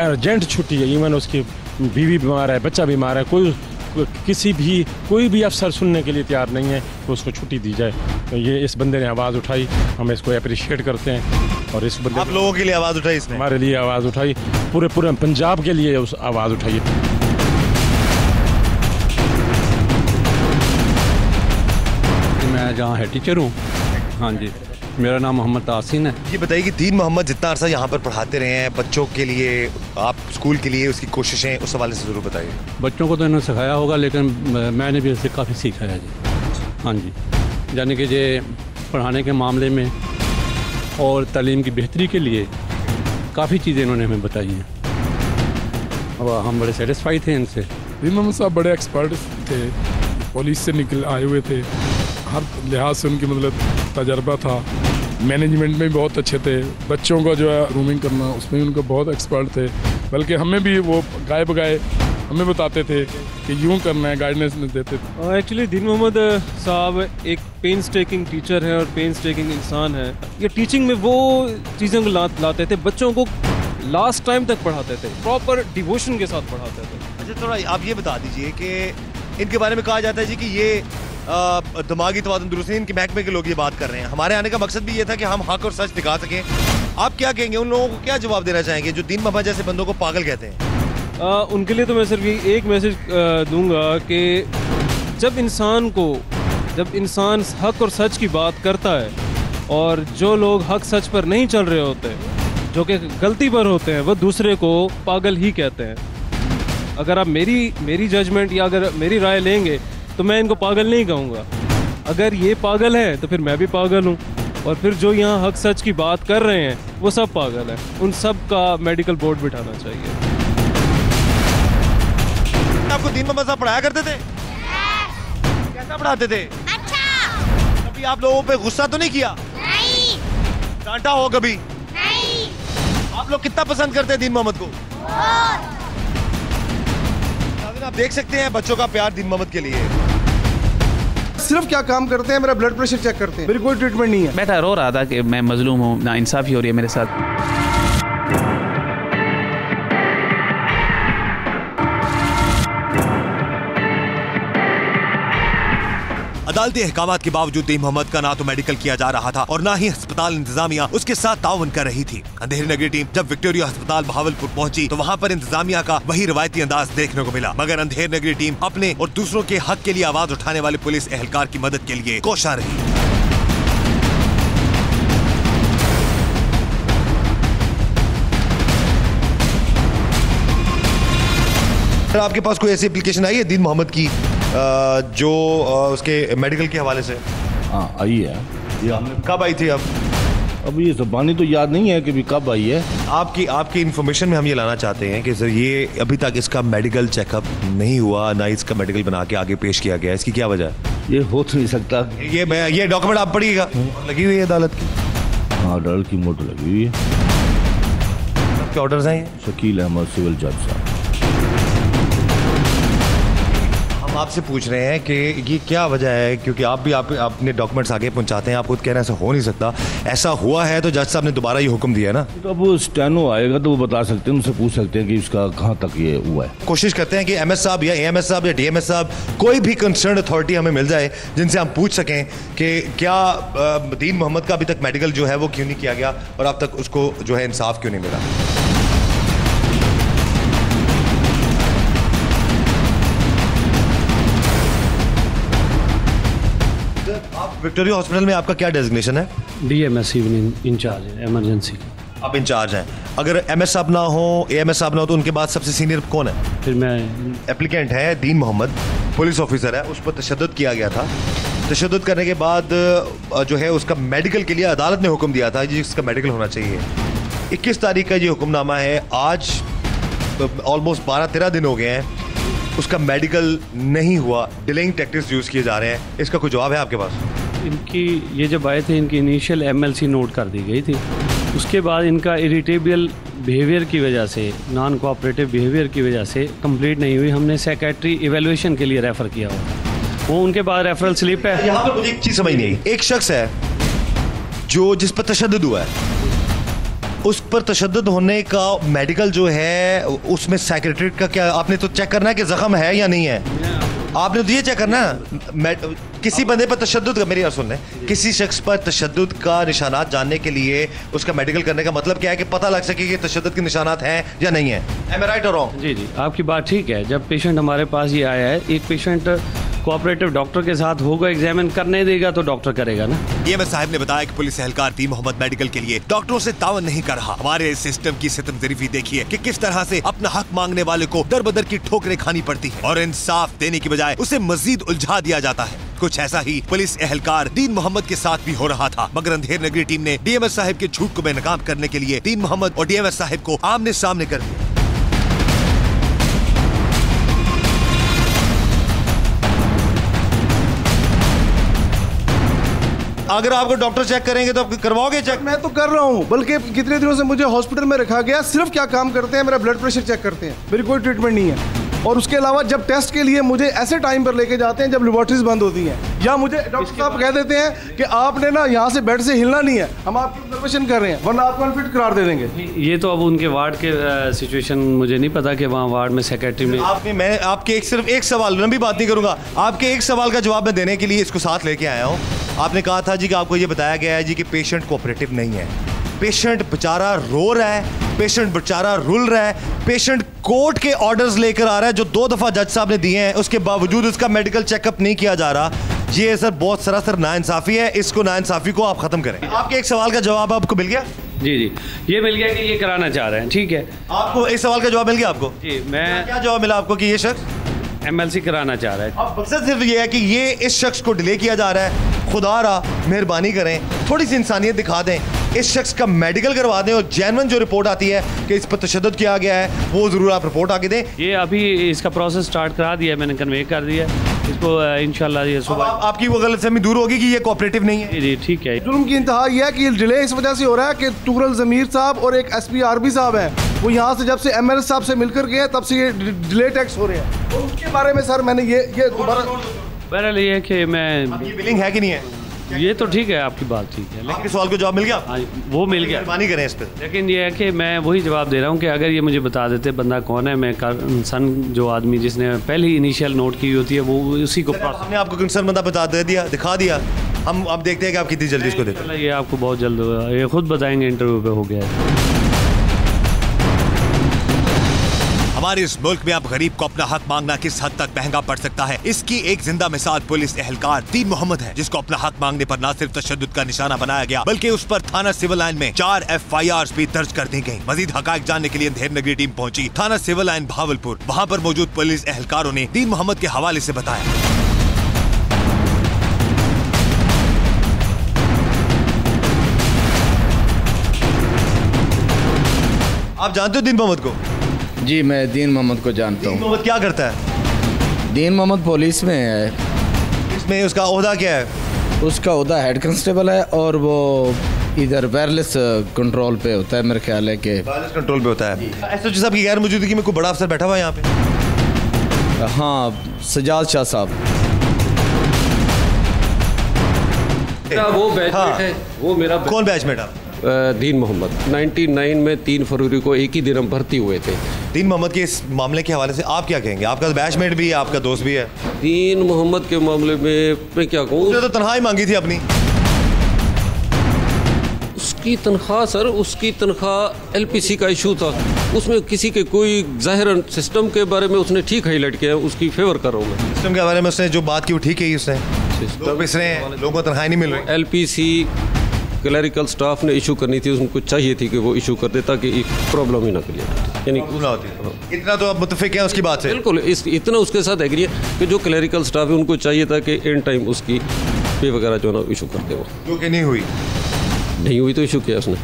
अर्जेंट छुट्टी है। इवन उसकी बीवी बीमार है बच्चा बीमार है कोई कोई- किसी भी कोई भी अफसर सुनने के लिए तैयार नहीं है तो उसको छुट्टी दी जाए। तो ये इस बंदे ने आवाज़ उठाई। हम इसको अप्रिशिएट करते हैं और इस बंदे आप लोगों के लिए आवाज़ उठाई इसने? हमारे लिए आवाज़ उठाई। पूरे पूरे पंजाब के लिए उस आवाज़ उठाई। मैं जहाँ है टीचर हूँ। हाँ जी। मेरा नाम मोहम्मद तासीन है। ये बताइए कि दीन मोहम्मद जितना अरसा यहाँ पर पढ़ाते रहे हैं बच्चों के लिए आप स्कूल के लिए उसकी कोशिशें उस हवाले से ज़रूर बताइए। बच्चों को तो इन्होंने सिखाया होगा लेकिन मैंने भी इससे काफ़ी सीखा है जी। हाँ जी। यानी कि ये पढ़ाने के मामले में और तलीम की बेहतरी के लिए काफ़ी चीज़ें इन्होंने हमें बताई हैं। और हम बड़े सेटिस्फाई थे इनसे। दीन मोहम्मद साहब बड़े एक्सपर्ट थे पुलिस से निकल आए हुए थे। हर लिहाज से उनकी मतलब तजर्बा था। मैनेजमेंट में भी बहुत अच्छे थे। बच्चों का जो है रूमिंग करना उसमें भी उनका बहुत एक्सपर्ट थे। बल्कि हमें भी वो गाय बगाए हमें बताते थे कि यूँ करना है गाइडेंस देते थे। एक्चुअली दीन मोहम्मद साहब एक पेन टेकिंग टीचर है और पेन टेकिंग इंसान है। ये टीचिंग में वो चीज़ों को ला, लाते थे बच्चों को लास्ट टाइम तक पढ़ाते थे। प्रॉपर डिवोशन के साथ पढ़ाते थे। अच्छा थोड़ा आप ये बता दीजिए कि इनके बारे में कहा जाता है जी कि ये दिमागी तवादन दुरुस्त इनके महकमे के लोग ये बात कर रहे हैं। हमारे आने का मकसद भी ये था कि हम हक और सच दिखा सकें। आप क्या कहेंगे? उन लोगों को क्या जवाब देना चाहेंगे जो दीन मोहम्मद जैसे बंदों को पागल कहते हैं? आ, उनके लिए तो मैं सिर्फ़ एक मैसेज दूँगा कि जब इंसान को जब इंसान हक और सच की बात करता है और जो लोग हक सच पर नहीं चल रहे होते जो कि गलती पर होते हैं वह दूसरे को पागल ही कहते हैं। अगर आप मेरी मेरी जजमेंट या अगर मेरी राय लेंगे तो मैं इनको पागल नहीं कहूँगा। अगर ये पागल है तो फिर मैं भी पागल हूँ। और फिर जो यहाँ हक सच की बात कर रहे हैं वो सब पागल हैं। उन सब का मेडिकल बोर्ड बिठाना चाहिए। आपको दीन मोहम्मद साहब पढ़ाया करते थे? कैसा पढ़ाते थे? अच्छा! कभी आप लोगों पे गुस्सा तो नहीं किया? नहीं। डांटा हो कभी? नहीं। आप लोग कितना पसंद करते हैं दीन मोहम्मद को? आप देख सकते हैं बच्चों का प्यार दीन मोहम्मद के लिए। सिर्फ़ क्या काम करते हैं मेरा ब्लड प्रेशर चेक करते हैं। मेरी कोई ट्रीटमेंट नहीं है। बेटा रो रहा था कि मैं मजलूम हूँ ना इंसाफी हो रही है मेरे साथ। अदालती अहकाम के बावजूद दीन मोहम्मद का ना तो मेडिकल किया जा रहा था और ना ही अस्पताल इंतजामिया उसके साथ ताउन कर रही थी। अंधेरी नगरी टीम जब विक्टोरिया अस्पताल बहावलपुर पहुँची तो वहाँ पर इंतजामिया का वही रवायती अंदाज देखने को मिला। मगर अंधेर नगरी टीम अपने और दूसरों के हक के लिए आवाज़ उठाने वाले पुलिस एहलकार की मदद के लिए कोशा रही। आपके पास कोई ऐसी एप्लीकेशन आई है दीन मोहम्मद की? जो उसके मेडिकल के हवाले से। हाँ आई है। ये हमने कब आई थी अब? अब ये जबानी तो याद नहीं है कि भी कब आई है। आपकी आपकी इन्फॉर्मेशन में हम ये लाना चाहते हैं कि सर ये अभी तक इसका मेडिकल चेकअप नहीं हुआ ना इसका मेडिकल बना के आगे पेश किया गया। इसकी क्या वजह है? ये हो तो नहीं सकता। ये मैं ये डॉक्यूमेंट आप पढ़िएगा। लगी हुई है अदालत की? हाँ डर की मोट लगी हुई है। आपके ऑर्डर्स हैं शकील अहमद सिविल जज साहब। हम आपसे पूछ रहे हैं कि ये क्या वजह है? क्योंकि आप भी आप अपने डॉक्यूमेंट्स आगे पहुंचाते हैं आप खुद कह रहे हैं ऐसा हो नहीं सकता। ऐसा हुआ है तो जज साहब ने दोबारा ये हुक्म दिया है ना? तो अब स्टेनो आएगा तो वो बता सकते हैं उनसे पूछ सकते हैं कि इसका कहाँ तक ये हुआ है। कोशिश करते हैं कि एम साहब या एम साहब या डी साहब कोई भी कंसर्न अथॉरिटी हमें मिल जाए जिनसे हम पूछ सकें कि क्या दीन मोहम्मद का अभी तक मेडिकल जो है वो क्यों नहीं किया गया और अब तक उसको जो है इंसाफ क्यों नहीं मिला। विक्टोरिया हॉस्पिटल में आपका क्या डेजिग्नेशन है? डी एम एस इंचार्ज है इमरजेंसी आप इंचार्ज हैं। अगर एम एस साहब ना हो ए एम एस साहब ना हो तो उनके बाद सबसे सीनियर कौन है? फिर मैं एप्लीकेंट है दीन मोहम्मद पुलिस ऑफिसर है उस पर तशद किया गया था। तशद करने के बाद जो है उसका मेडिकल के लिए अदालत ने हुक्म दिया था जिसका मेडिकल होना चाहिए। इक्कीस तारीख का ये हुक्मनामा है आज ऑलमोस्ट बारह तेरह दिन हो गए हैं। उसका मेडिकल नहीं हुआ डिलेइंग टैक्टिक्स यूज़ किए जा रहे हैं। इसका कोई जवाब है आपके पास? इनकी ये जब आए थे इनकी इनिशियल एमएलसी नोट कर दी गई थी। उसके बाद इनका इरिटेबल बिहेवियर की वजह से नॉन कोऑपरेटिव बिहेवियर की वजह से कंप्लीट नहीं हुई। हमने सेक्रेटरी इवेलुएशन के लिए रेफ़र किया हुआ। वो उनके बाद रेफरल स्लिप है। यहाँ पर मुझे एक चीज़ समझ नहीं आई। एक शख्स है जो जिस पर तशद हुआ है उस पर तशद होने का मेडिकल जो है उसमें सेक्रेटरी का क्या आपने तो चेक करना है कि जख्म है या नहीं है? आपने तो ये चेक करना है? किसी बंदे पर तशद का मेरी बात सुन लें। किसी शख्स पर तशद का निशानात जानने के लिए उसका मेडिकल करने का मतलब क्या है कि पता लग सके कि तशद के निशानात हैं या नहीं है? एम राइट और रॉन्ग जी जी। आपकी बात ठीक है। जब पेशेंट हमारे पास ये आया है एक पेशेंट कोऑपरेटिव डॉक्टर के साथ होगा एग्जामिन करने देगा तो डॉक्टर करेगा ना? डीएमएस साहब ने बताया कि पुलिस एहलकार दी मोहम्मद मेडिकल के लिए। डॉक्टरों से तावन नहीं कर रहा। हमारे सिस्टम की सितम जरीफी देखिए कि किस तरह से अपना हक मांगने वाले को दर बदर की ठोकरें खानी पड़ती है और इंसाफ देने की बजाय उसे मजीद उलझा दिया जाता है। कुछ ऐसा ही पुलिस एहलकार दीन मोहम्मद के साथ भी हो रहा था। मगर अंधेर नगरी टीम ने डीएमएस साहब के झूठ को बेनकाम करने के लिए दीन मोहम्मद और डीएमएस साहब को आमने सामने कर दिया। अगर आपको डॉक्टर चेक करेंगे तो आप करवाओगे चेक? मैं तो कर रहा हूँ, बल्कि कितने दिनों से मुझे हॉस्पिटल में रखा गया, सिर्फ़ क्या काम करते हैं, मेरा ब्लड प्रेशर चेक करते हैं। मेरी कोई ट्रीटमेंट नहीं है। और उसके अलावा जब टेस्ट के लिए मुझे ऐसे टाइम पर लेके जाते हैं जब लेबोरेटरीज बंद होती हैं या मुझे डॉक्टर साहब कह देते हैं कि आपने ना यहाँ से बेड से हिलना नहीं है हम आपकी ऑब्जर्वेशन कर रहे हैं वरना आपको अनफिट करार दे देंगे। ये तो अब उनके वार्ड के सिचुएशन मुझे नहीं पता कि वहाँ वार्ड में सेक्रेटरी में आपने मैं आपके एक सिर्फ़ एक सवाल लंबी बात नहीं करूँगा। आपके एक सवाल का जवाब मैं देने के लिए इसको साथ लेके आया हूँ। आपने कहा था जी कि आपको ये बताया गया है जी कि पेशेंट कोऑपरेटिव नहीं है। पेशेंट बेचारा रो रहा है पेशेंट बेचारा रुल रहा है पेशेंट कोर्ट के ऑर्डर्स लेकर आ रहा है जो दो दफ़ा जज साहब ने दिए हैं उसके बावजूद उसका मेडिकल चेकअप नहीं किया जा रहा। ये सर बहुत सरासर नाइंसाफी है इसको नाइंसाफी को आप खत्म करें। आपके एक सवाल का जवाब आपको मिल गया? जी जी। ये मिल गया कि ये कराना चाह रहे हैं ठीक है। आपको इस सवाल का जवाब मिल गया आपको? जी मैं क्या जवाब मिला आपको कि ये शख्स? एमएलसी कराना चाह रहा है। अब मकसद सिर्फ़ ये है कि ये इस शख्स को डिले किया जा रहा है। खुदा रहा मेहरबानी करें थोड़ी सी इंसानियत दिखा दें। इस शख्स का मेडिकल करवा दें और जैनवन जो रिपोर्ट आती है कि इस पर तशद किया गया है वो ज़रूर आप रिपोर्ट आगे दें। ये अभी इसका प्रोसेस स्टार्ट करा दिया मैंने कन्वे कर दिया इसको इंशाल्लाह ये सुबह आप, आपकी वो गलतफहमी दूर होगी कि ये कोऑपरेटिव नहीं है। जी ठीक है। जुल्म की इंतहा यह है कि डिले इस वजह से हो रहा है कि तुगरल जमीर साहब और एक एस पी आर बी साहब हैं। वो यहाँ से जब से एम एल साहब से मिलकर गए तब से ये डिले टैक्स हो रहे हैं। उसके बारे में सर मैंने ये ये दोबारा बहरहाल ये है कि मैं बिलिंग है कि नहीं है? ये तो ठीक है आपकी बात ठीक है लेकिन सवाल को जवाब मिल गया? हाँ वो मिल गया। मेहरबानी करें इस पर लेकिन ये है कि मैं वही जवाब दे रहा हूँ कि अगर ये मुझे बता देते बंदा कौन है मैं सन जो आदमी जिसने पहले ही इनिशियल नोट की होती है वो उसी को हमने आपको कंसर्न बंदा बता दे दिया दिखा दिया। हम अब देखते हैं कि आप कितनी जल्दी इसको देते ये आपको बहुत जल्द ये खुद बताएँगे इंटरव्यू पे हो गया है। हमारे इस मुल्क में अब गरीब को अपना हक मांगना किस हद तक महँगा पड़ सकता है? इसकी एक ज़िंदा मिसाल पुलिस एहलकार दीन मोहम्मद है, जिसको अपना हक मांगने पर न सिर्फ़ तशद का निशाना बनाया गया, बल्कि उस पर थाना सिविल लाइन में चार एफ़ आई आर भी दर्ज कर दी गई मजीद हकायक जानने के लिए अंधेर नगरी टीम पहुँची, थाना सिविल लाइन भावलपुर। वहाँ पर मौजूद पुलिस एहलकारों ने दीन मोहम्मद के हवाले ऐसी बताया। आप जानते हो दीन मोहम्मद को? जी मैं दीन मोहम्मद को जानता हूँ। मोहम्मद क्या करता है? दीन मोहम्मद पुलिस में है। इसमें उसका अहदा क्या है? उसका अहदा हेड कांस्टेबल है और वो इधर वायरलेस कंट्रोल पे होता है मेरे ख्याल है कि। वायरलेस कंट्रोल पे होता है। एस एच साहब की गैर मौजूदगी में कोई बड़ा अफसर बैठा हुआ है यहाँ पे? हाँ सजाद शाह साहब। वो बैचमेट हाँ। है वो मेरा कौन बैचमेट आप? दीन मोहम्मद। 99 में तीन फरवरी को एक ही दिन हम भर्ती हुए थे। दीन मोहम्मद के इस मामले के हवाले से आप क्या कहेंगे? आपका बैचमेट भी है आपका दोस्त भी है। दीन मोहम्मद के मामले में मैं क्या कहूँ? उसने तो तनख्वाही मांगी थी अपनी। उसकी तनख्वाह सर उसकी तनख्वाह एलपीसी का इशू था। उसमें किसी के कोई ज़ाहिर सिस्टम के बारे में उसने ठीक हाईलाइट किया उसकी फेवर कर रहा हूँ मैं। सिस्टम के बारे में उसने जो बात की वो ठीक है उसने। लोग हैं लोगों को तनख्वाही नहीं मिल रही। एलपीसी क्लरिकल स्टाफ ने इशू करनी थी उनको चाहिए थी कि वो इशू कर दे ताकि प्रॉब्लम ही ना क्लियर यानी इतना तो आप मुतफिक हैं उसकी बात से। बिल्कुल इस इतना उसके साथ एग्री है कि जो क्लरिकल स्टाफ है उनको चाहिए था कि इन टाइम उसकी पे वगैरह जो है ना इशू कर दे वो। जो कि नहीं हुई। नहीं हुई तो इशू किया उसने।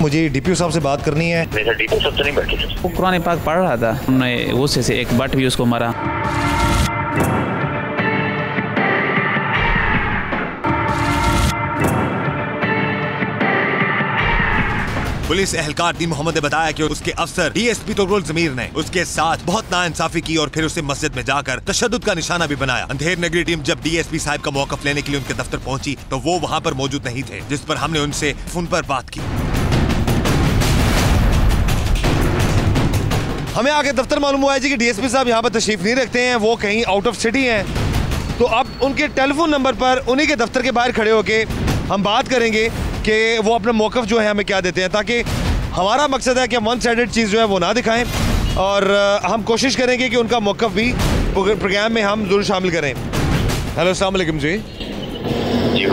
मुझे डीपीओ साहब से बात करनी है। मेरा डीपीओ साहब तो नहीं बैठे। वो कुरान पाक पढ़ रहा था। उन्होंने गुस्से से एक बट भी उसको मारा। पुलिस एहलकार दी मोहम्मद ने बताया कि उसके अफसर डीएसपी तोरुल जमीर ने उसके साथ बहुत नाइंसाफी की और फिर उसे मस्जिद में जाकर तशद का निशाना भी बनाया। अंधेर नगरी टीम जब डीएसपी साहब का मौकफ लेने के लिए उनके दफ्तर पहुँची तो वो वहाँ पर मौजूद नहीं थे, जिस पर हमने उनसे फ़ोन पर बात की। हमें आगे दफ्तर मालूम हुआ है जी कि डीएसपी साहब यहाँ पर तशरीफ़ नहीं रखते हैं, वो कहीं आउट ऑफ़ सिटी हैं। तो अब उनके टेलीफोन नंबर पर उन्हीं के दफ्तर के बाहर खड़े होके हम बात करेंगे। कि वो अपना मौक़ जो है हमें क्या देते हैं ताकि हमारा मकसद है कि वन साइडेड चीज़ जो है वो ना दिखाएँ और हम कोशिश करेंगे कि उनका मौक़ भी प्रोग्राम में हम ज़रूर शामिल करें। हेलो अलैक्म जी। जी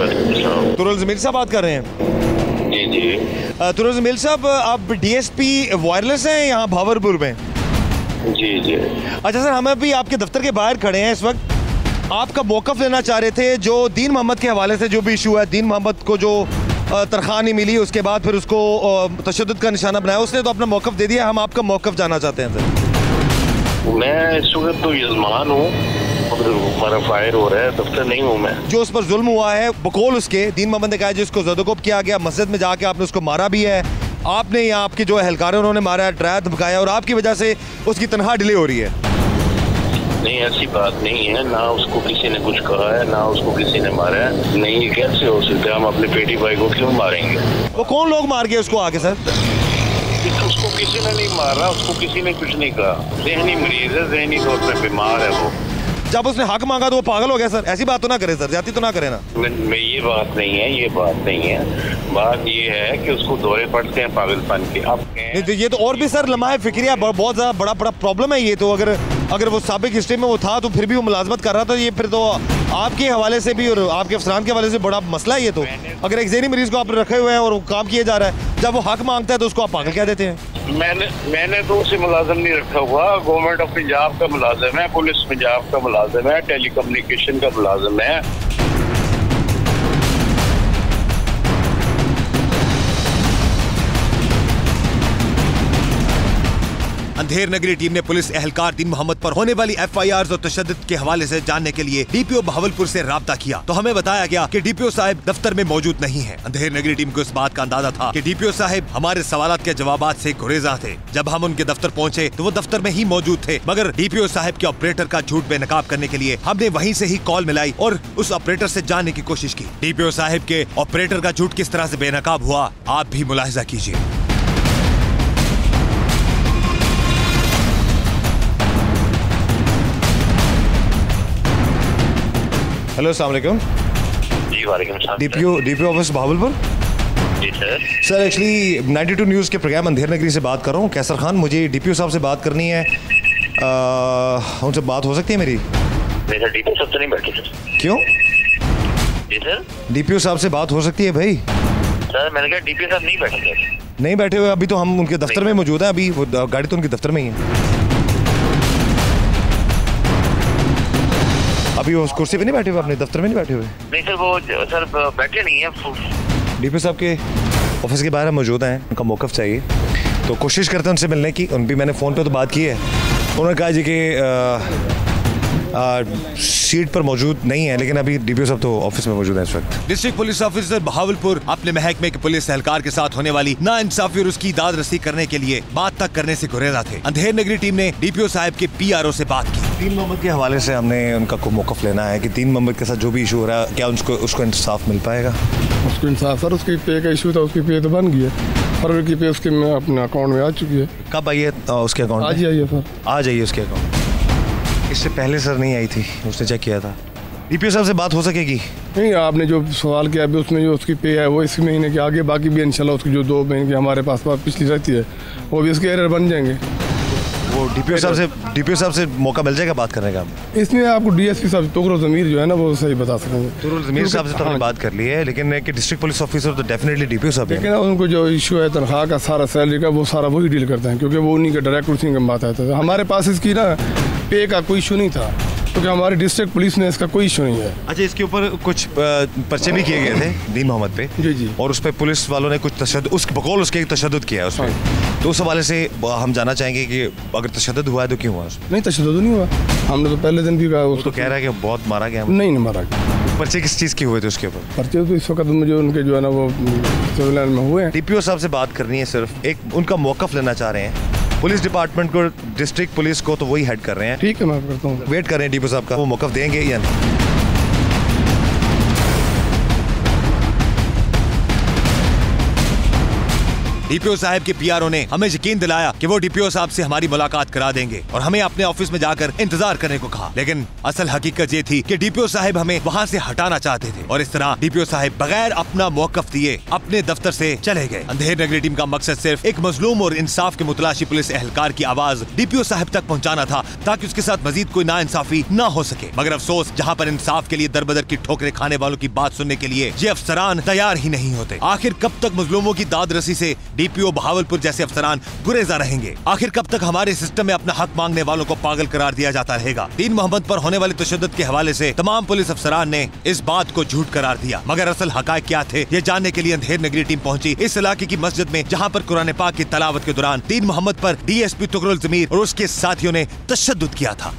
तुरुल जमील साहब बात कर रहे हैं। जी जी। तुरुल जमील साहब आप डीएसपी वायरलेस हैं यहाँ भावरपुर में? जी जी। अच्छा सर हम अभी आपके दफ्तर के बाहर खड़े हैं इस वक्त। आपका मौक़ लेना चाह रहे थे जो दीन मोहम्मद के हवाले से जो भी इशू है दीन मोहम्मद को जो तनख्वाह नहीं मिली उसके बाद फिर उसको तशद का निशाना बनाया। उसने तो अपना मौकफ दे दिया हम आपका मौकफ जाना चाहते हैं सर। मैं इस वक्त तो यजमान हूँ हमारा फायर हो रहा है दफ्तर नहीं हूँ मैं। जो उस पर जुल्म हुआ है बकौल उसके दीन मोहम्मद ने कहा जिसको जदोकोप किया गया मस्जिद में जाके आपने उसको मारा भी है। आपने यहाँ आपके जो एहलकार उन्होंने मारा है ड्राया धमकाया और आपकी वजह से उसकी तनख्वाह डिले हो रही है। नहीं ऐसी बात नहीं है। ना उसको किसी ने कुछ कहा है ना उसको किसी ने मारा है। नहीं कैसे हो सकता है? हम अपने बेटी भाई को क्यों मारेंगे? वो कौन लोग मार गए उसको आगे सर? उसको किसी ने नहीं मारा उसको किसी ने कुछ नहीं कहा। जहनी मरीज़ है जहनी तौर पर बीमार है वो। जब उसने हक मांगा तो वो पागल हो गया सर। ऐसी बात तो ना करे सर। जाती तो ना करे ना। मैं ये बात नहीं है ये बात नहीं है। बात ये है कि उसको दौरे पड़ते हैं पागलपन के। अब नहीं तो ये तो और भी सर लम्हा फिक्रिया बहुत ज़्यादा बड़ा बड़ा प्रॉब्लम है ये तो। अगर अगर वो सबक हिस्ट्री में वो था तो फिर भी वो मुलाजमत कर रहा था। ये फिर तो आपके हवाले से भी और आपके अफसरान के हवाले से बड़ा मसला है ये तो। अगर एक जहनी मरीज़ को आप रखे हुए हैं और काम किया जा रहा है, जब वो हक माँगता है तो उसको आप पागल कह देते हैं। मैंने मैंने तो उसे मुलाजम नहीं रखा हुआ। गवर्नमेंट ऑफ़ पंजाब का मुलाजम है, पुलिस पंजाब का मुलाजम है टेली कम्युनिकेशन का मुलाजम है। अंधेर नगरी टीम ने पुलिस एहलकार दिन मोहम्मद पर होने वाली एफ़ आई आर और तशद के हवाले से जानने के लिए डीपीओ बहावलपुर से राब्ता किया। तो हमें बताया गया कि डीपीओ साहब दफ्तर में मौजूद नहीं है। अंधेर नगरी टीम को इस बात का अंदाज़ा था कि डीपीओ साहब हमारे सवाल के जवाब से गुरेजा थे। जब हम उनके दफ्तर पहुँचे तो वो दफ्तर में ही मौजूद थे। मगर डीपीओ साहब के ऑपरेटर का झूठ बेनकाब करने के लिए हमने वहीं से ही कॉल मिलाई और उस ऑपरेटर से जानने की कोशिश की। डीपीओ साहब के ऑपरेटर का झूठ किस तरह से बेनकाब हुआ, आप भी मुलाहिजा कीजिए। हेलो अस्सलाम वालेकुम जी वालेकुम डीपीओ डीपीओ ऑफ़िस बहावलपुर जी सर। सर एक्चुअली 92 न्यूज़ के प्रोग्राम अंधेर नगरी से बात कर रहा हूँ। कैसर खान मुझे डीपीओ साहब से बात करनी है। आ, उनसे बात हो सकती है मेरी? नहीं सर डीपी सब तो नहीं बैठे सर। क्यों? जी सर। डीपीओ साहब से बात हो सकती है भाई। सर मैंने कहा डीपी साहब नहीं बैठे नहीं बैठे हुए अभी तो हम उनके दफ्तर में मौजूद हैं अभी वो गाड़ी तो उनके दफ्तर में ही है। अभी वो उस कुर्सी पे नहीं बैठे हुए? अपने दफ्तर में नहीं बैठे हुए? नहीं सर वो सर बैठे नहीं है। डीपी साहब के ऑफ़िस के बाहर हम मौजूद हैं। उनका मौकफ चाहिए। तो कोशिश करते हैं उनसे मिलने की। उन भी मैंने फ़ोन पे तो बात की है। उन्होंने कहा जी कि सीट पर मौजूद नहीं है लेकिन अभी डीपीओ साहब तो ऑफ़िस में मौजूद है इस वक्त। डिस्ट्रिक्ट पुलिस ऑफिसर बहावलपुर अपने महकमे के पुलिस एहलकार के साथ होने वाली ना इंसाफी और उसकी दाद रसी करने के लिए बात तक करने से गुरेजा थे। अंधेर नगरी टीम ने डीपीओ साहब के पीआरओ से बात की। तीन मोहम्मद के हवाले से हमने उनका को मौकफ लेना है कि तीन मोहम्मद के साथ जो भी इशू हो रहा है क्या उसको उसको इंसाफ मिल पाएगा? उसको इंसाफ सर उसकी पे का इशू था उसकी पे तो बन गई है। फरवरी की पे उसके में अपने अकाउंट में आ चुकी है। कब आई है उसके अकाउंट आज आई है सर। आ जाइए उसके अकाउंट इससे पहले सर नहीं आई थी उसने चेक किया था। डीपीओ साहब से बात हो सकेगी? नहीं आपने जो सवाल किया अभी उसमें जो उसकी पे है वो इस महीने के आगे बाकी भी इंशाल्लाह उसकी जो दो महीने की हमारे पास पिछली रहती है वो भी उसके एरर बन जाएँगे। वो डीपीओ साहब से डीपीओ साहब से मौका मिल जाएगा बात करने का? इसमें आपको डीएसपी साहब तुगरो जमीर जो है ना वो सही बता सकेंगे तुरुल जमीर साहब से तो हमने बात कर ली है लेकिन कि डिस्ट्रिक्ट पुलिस ऑफिसर तो डेफिनेटली डीपीओ साहब लेकिन उनको जो इशू है तनख्वाह का सारा सैलरी का वो सारा वही डील करते हैं क्योंकि वो उन्हीं के डायरेक्ट उसी का बात आता है हमारे पास इसकी ना पे का कोई इशू नहीं था क्योंकि हमारी डिस्ट्रिक्ट पुलिस ने इसका कोई इशू नहीं है। अच्छा इसके ऊपर कुछ पर्चे भी किए गए थे दीन मोहम्मद पे। जी जी। और उस पर पुलिस वालों ने कुछ तशद उस बकौल उसके तशद किया है उस पर तो उस हवाले से हम जाना चाहेंगे कि अगर तशद हुआ है तो क्यों हुआ नहीं तशद नहीं हुआ। हमने तो पहले दिन भी कहा उसको तो कह रहा है कि बहुत मारा गया नहीं नहीं मारा गया। पर्चे किस चीज़ के हुए थे उसके ऊपर? पर्चे तो इस वक्त मुझे उनके जो है ना वो सिविल लाइन में हुए हैं। डीपीओ साहब से बात करनी है सिर्फ़। एक उनका मौकफ लेना चाह रहे हैं। पुलिस डिपार्टमेंट को डिस्ट्रिक्ट पुलिस को तो वही हेड कर रहे हैं। ठीक है मैं करता हूँ। वेट कर रहे हैं डीपीओ साहब का। वो मौकफ देंगे या नहीं? डीपीओ साहब के पीआरओ ने हमें यकीन दिलाया कि वो डीपीओ साहब से हमारी मुलाकात करा देंगे और हमें अपने ऑफ़िस में जाकर इंतज़ार करने को कहा। लेकिन असल हकीकत ये थी कि डीपीओ साहब हमें वहाँ से हटाना चाहते थे और इस तरह डीपीओ साहब बगैर अपना मौकफ दिए अपने दफ्तर से चले गए। अंधेर नगरी टीम का मकसद सिर्फ़ एक मजलूम और इंसाफ के मुतलाशी पुलिस एहलकार की आवाज़ डीपीओ साहब तक पहुँचाना था, ताकि उसके साथ मजीद कोई ना इंसाफी न हो सके। मगर अफसोस, जहाँ पर इंसाफ के लिए दरबदर की ठोकरें खाने वालों की बात सुनने के लिए ये अफसरान तैयार ही नहीं होते। आखिर कब तक मजलूमों की दाद रसी से डीपीओ बहावलपुर जैसे अफसरान गुरेजा रहेंगे। आखिर कब तक हमारे सिस्टम में अपना हक मांगने वालों को पागल करार दिया जाता रहेगा? तीन मोहम्मद पर होने वाले तशद के हवाले से तमाम पुलिस अफसरान ने इस बात को झूठ करार दिया। मगर असल हकायक क्या थे, ये जानने के लिए अंधेर नगरी टीम पहुँची इस इलाके की मस्जिद में, जहाँ पर कुरान पाक की तलावत के दौरान तीन मोहम्मद पर डीएसपी तुगरुल जमीर और उसके साथियों ने तशद किया था।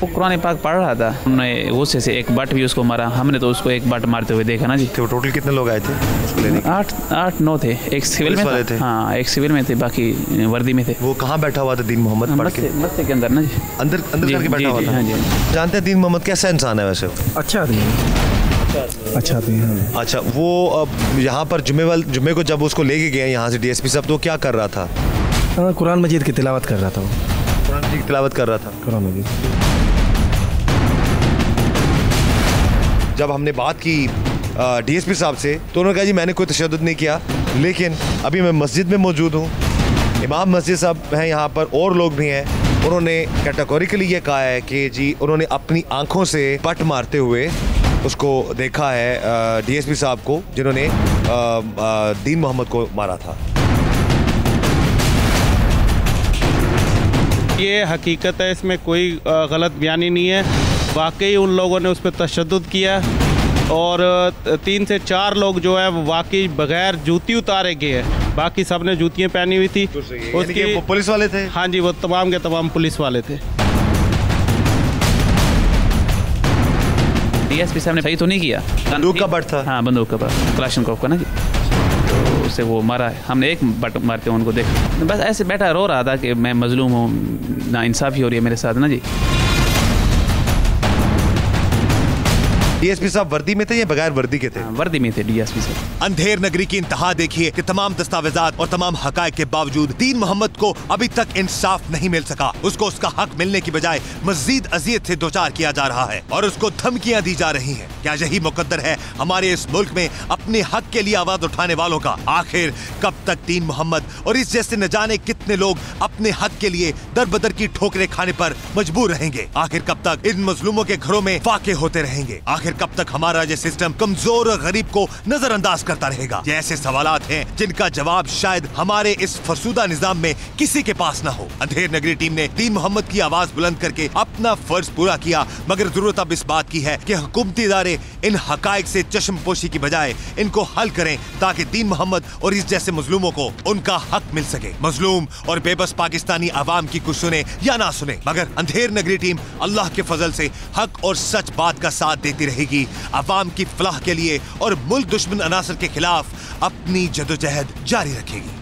वो कुरान पाक पढ़ रहा था। हमने वो से, से एक बट भी उसको मारा। हमने तो उसको एक बट मारते हुए देखा ना जी। तो टोटल कितने लोग आए थे उसको लेने के? आठ आठ नौ थे। एक सिविल में था। थे? हाँ एक सिविल में थे बाकी वर्दी में थे। वो कहाँ बैठा हुआ था दीन मोहम्मद के? मस्ते के अंदर ना जी। अंदर अंदर करके बैठा हुआ था? हाँ जी। जानते हैं दीन मोहम्मद कैसा इंसान है वैसे? अच्छा आदमी अच्छा आदमी है हाँ। अच्छा वो अब यहाँ पर जुम्मे वाल जुम्मे को जब उसको लेके गए यहाँ से डीएसपी साहब तो क्या कर रहा था? हाँ, कुरान मजीद की तिलावत कर रहा था वो। कुरान की तिलावत कर रहा था। कुरान मजीद। जब हमने बात की डीएसपी साहब से तो उन्होंने कहा, जी, मैंने कोई तशद नहीं किया, लेकिन अभी मैं मस्जिद में मौजूद हूँ। इमाम मस्जिद साहब हैं यहाँ पर, और लोग भी हैं। उन्होंने कैटेगोरिकली ये कहा है कि, जी, उन्होंने अपनी आँखों से पट मारते हुए उसको देखा है डीएसपी साहब को, जिन्होंने दीन मोहम्मद को मारा था। ये हकीकत है, इसमें कोई गलत बयानी नहीं है। वाकई उन लोगों ने उस पर तशद किया और तीन से चार लोग जो है वाकई बगैर जूती उतारे गए हैं। बाकी सबने जूतियाँ पहनी हुई थी। यानी कि वो पुलिस वाले थे? हाँ जी वो तमाम के तमाम पुलिस वाले थे। डीएसपी साहब ने सही तो नहीं किया? बंदूक का बट था। हाँ बंदूक का बट। क्लाशनकोव का ना जी। तो उससे वो मारा है। हमने एक बट मारते उनको देखा। बस ऐसे बैठा रो रहा था कि मैं मजलूम हूँ ना इंसाफी हो रही है मेरे साथ ना जी। डीएसपी साहब वर्दी में थे या बगैर वर्दी के थे? वर्दी में थे डीएसपी साहब। अंधेर नगरी की इंतहा देखिए कि तमाम दस्तावेजात और तमाम हकायक के बावजूद दीन मोहम्मद को अभी तक इंसाफ नहीं मिल सका। उसको उसका हक मिलने की बजाय मजीद अजियत से दो चार किया जा रहा है और उसको धमकियाँ दी जा रही है। क्या यही मुकदर है हमारे इस मुल्क में अपने हक के लिए आवाज़ उठाने वालों का? आखिर कब तक दीन मोहम्मद और इस जैसे न जाने कितने लोग अपने हक के लिए दर बदर की ठोकरें खाने पर मजबूर रहेंगे? आखिर कब तक इन मजलूमों के घरों में फाके होते रहेंगे? आखिर कब तक हमारा ये सिस्टम कमज़ोर और गरीब को नजरअंदाज करता रहेगा? ये ऐसे सवाल हैं जिनका जवाब शायद हमारे इस फसूदा निज़ाम में किसी के पास न हो। अंधेर नगरी टीम ने दीन मोहम्मद की आवाज़ बुलंद करके अपना फ़र्ज़ पूरा किया, मगर ज़रूरत अब इस बात की है की हुकूमती इदारे इन हक से चश्म पोशी की बजाय इनको हल करें, ताकि दीन मोहम्मद और इस जैसे मजलूमों को उनका हक मिल सके। मजलूम और बेबस पाकिस्तानी आवाम की कुछ सुने या ना सुने, मगर अंधेर नगरी टीम अल्लाह के फजल से हक और सच बात का साथ देती रहेगी आवाम की फलाह के लिए और मुल्क दुश्मन अनासर के खिलाफ अपनी जदोजहद जारी रखेगी।